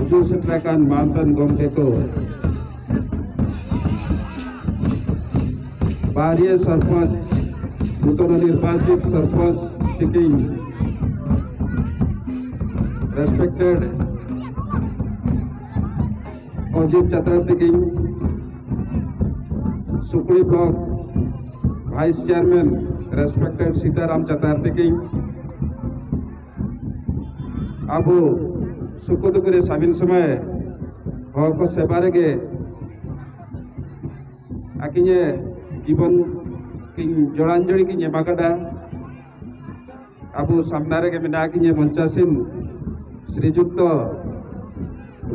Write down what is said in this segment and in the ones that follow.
प्रकार मापन गोमटे को तो। बारिय सरपंच नूतन निर्वाचित सरपंच सिटी रेस्पेक्टेड अजीत चतुर्थी की Sukdi block vice chairman respected Sitaram Chaturthi की अबू ᱥᱩᱠᱩᱫᱩᱠᱩᱨᱮ ᱥᱟᱵᱤᱱ ᱥᱚᱢᱚᱭ ᱦᱚᱲ ᱠᱚ ᱥᱮᱵᱟ ᱨᱮᱜᱮ ᱟᱹᱠᱤᱧᱮ ᱡᱤᱵᱚᱱ ᱠᱤᱧ ᱡᱚᱲᱟᱱᱡᱚᱲᱤ ᱠᱤᱧ ᱮᱢᱟ ᱠᱟᱫᱟ ᱟᱵᱚ ᱥᱟᱢᱱᱟ ᱨᱮᱜᱮ ᱢᱮᱱᱟᱜ ᱟᱹᱠᱤᱧᱮ ᱢᱚᱧᱪᱟᱥᱤᱱ श्रीजुक्तो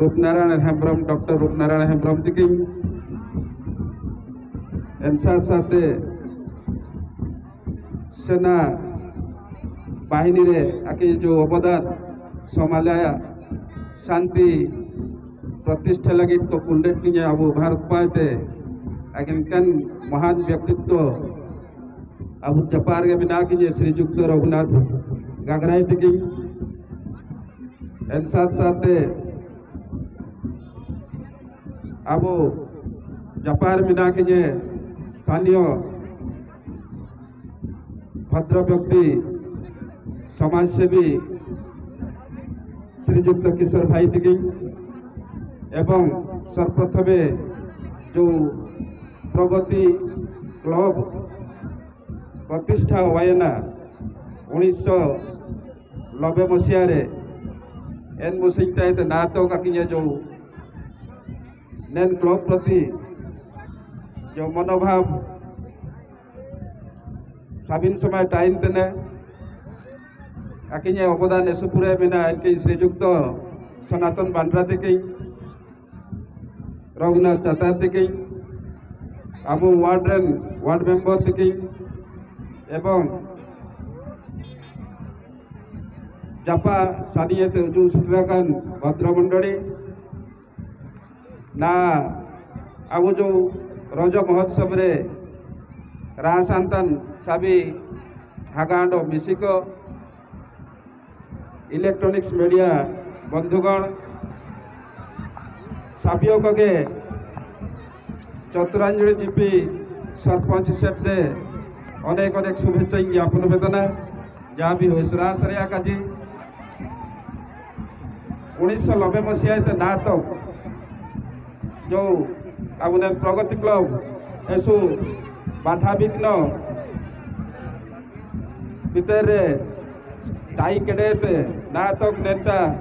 रूपनारायण हेम्ब्रम डॉक्टर रूपनारायण हेम्ब्रम तिकिंग एन साथ साथ सेना बाहिनी रे आके जो अवदान संभालाया शांति प्रतिष्ठा लगे तो कुंडेट की अब भारत पाते अगेन महान व्यक्तित्व अब चपार के बिना की श्रीजुक्त रघुनाथ गागरा थी एन साथ साथे अब जपार मिना के स्थानीय भद्र व्यक्ति समाज सेवी শ্রীযুক্ত কিশোর ভাই থেকে এবং সর্বপ্রথমে যে প্রগতি ক্লব প্রতিষ্ঠা হয়েনা ଉଣେଇଶହ ନବେ ମସିହାରେ ଏନ୍ ମୁସିଂତା ଏତେ ନାତ କାକିଞ୍ଜା ଯେଉଁ ନେନ୍ କ୍ଲବ୍ ପ୍ରତି ଯେଉଁ ମନୋଭାବ ସାବିନ ସମୟ ଟାଇମ୍ ଦେଲେ আকিনে অবদান এসুপুরে বিনা এনকে শ্রীযুক্ত সনাতন বান্দ্রা থেকেই রঘুনাথ চাতার থেকেই আবু ওয়ার্ড ওয়ার্ড মেম্বার থেকেই এবং জাপা সানিয়েতে উজু সুতরাখান ভদ্রমণ্ডলী না আবু যে রজ মহোৎসবরে রাসান্তান সাবি হাগাণ্ড মিশিক इलेक्ट्रॉनिक्स मीडिया बंधुगण सापियों कगे चतुरांजलि जीपी सरपंच सेप्ते अनेक अनेक शुभे ज्ञापन बेदना जहाँ भी हो सरासरिया का जी उन्नीस नब्बे मसीहा ना तो जो आपने प्रगति क्लब एसु बाधा विघ्न भितर daikadete natok denta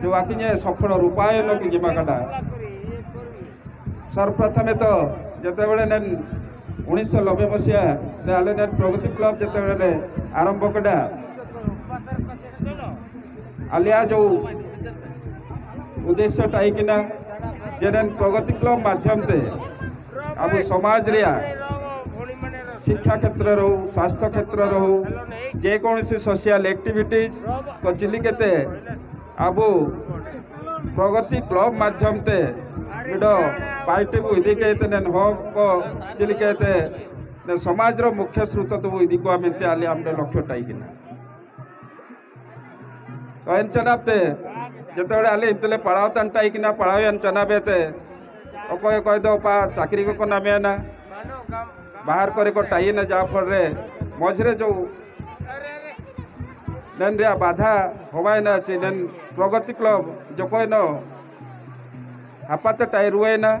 diwakinya sopro rupaya no kiji makada सर्वप्रथमे तो जितेबले ने उन्नीस नबे मसीहा आले ने प्रगति क्लब जितेबले आरंभ कड़ा आलिया जो उद्देश्य टाइकिना जेने प्रगति क्लब माध्यम से अब समाज रिया ଶିକ୍ଷାକ୍ଷେତ୍ର ରହୁ ସ୍ୱାସ୍ଥ୍ୟକ୍ଷେତ୍ର ରହୁ ଯେକୌଣସି ସୋସିଆଲ ଏକ୍ଟିଭିଟିଜ୍ ଚିଲିକେତେ ଆବୁ ପ୍ରଗତି କ୍ଲବ ମାଧ୍ୟମତେ ଇଡ଼ ପାର୍ଟିକୁ ଇଦିକେତେ ନେନ୍ ହବ ଚିଲିକେତେ ସମାଜର ମୁଖ୍ୟ ସ୍ରୋତତବୁ ଇଦିକୁ ଆମେ ଆଲି ଆମେ ଲକ୍ଷ୍ୟଟାଇକିନା તો એન ચનાબ તે જેતોડે આલે ઇતલે પડાવ તંટાઈ કિના પડાવ એન ચનાબે તે ઓકોય કોય દો પા ચાકરી કો નામે ના ବାହାର କରି ଟାଇ ନେବା ଫଳରେ ମଝିରେ ଯେଉଁ ନେନ୍ରେ ବାଧା ହବାଇନ ଅଛି ନେନ୍ ପ୍ରଗତି କ୍ଲବ ଯୋକଇନ ହାପାତ ଟାଇ ରୁଏନା